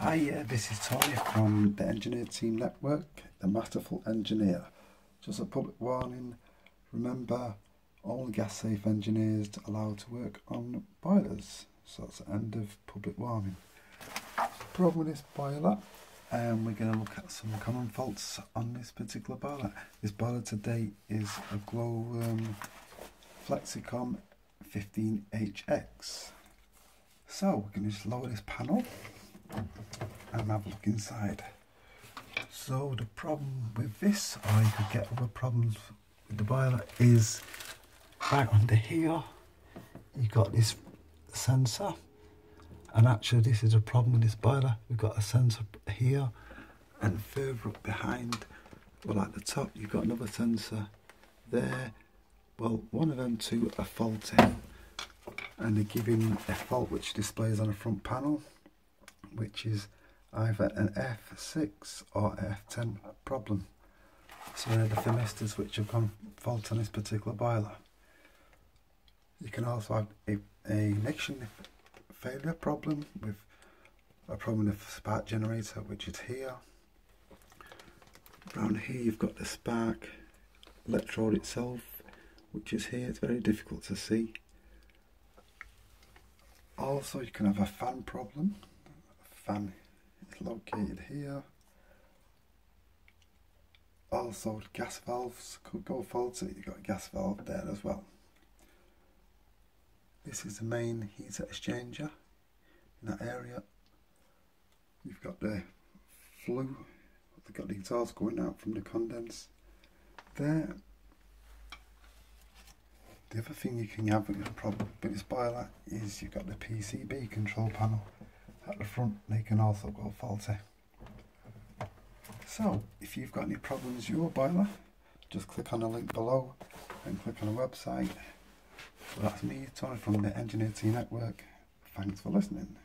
Hi, uh, this is Tony from the Engineer Team Network, the Masterful Engineer. Just a public warning, remember all gas safe engineers are allowed to work on boilers. So that's the end of public warning. Problem with this boiler, and um, we're going to look at some common faults on this particular boiler. This boiler today is a Glow Flexicom 15HX. So we're going to just lower this panel and have a look inside. So the problem with this, I could get other problems with the boiler, is right under here, you've got this sensor. And actually this is a problem with this boiler. We've got a sensor here and further up behind, well at the top, you've got another sensor there. Well, one of them two are faulty and they're giving a fault which displays on the front panel which is either an F6 or F10 problem. So they're the thermistors which have gone fault on this particular boiler. You can also have a, a ignition failure problem with a problem with the spark generator which is here. Around here you've got the spark electrode itself which is here, it's very difficult to see. Also you can have a fan problem fan is located here. Also gas valves could go faulty, you've got a gas valve there as well. This is the main heater exchanger in that area. You've got the flue, they've got the exhaust going out from the condense there. The other thing you can have with this problem with this boiler is you've got the PCB control panel at the front they can also go faulty. So if you've got any problems with your boiler just click on the link below and click on the website. That's me, Tony from the Engineer Team Network. Thanks for listening.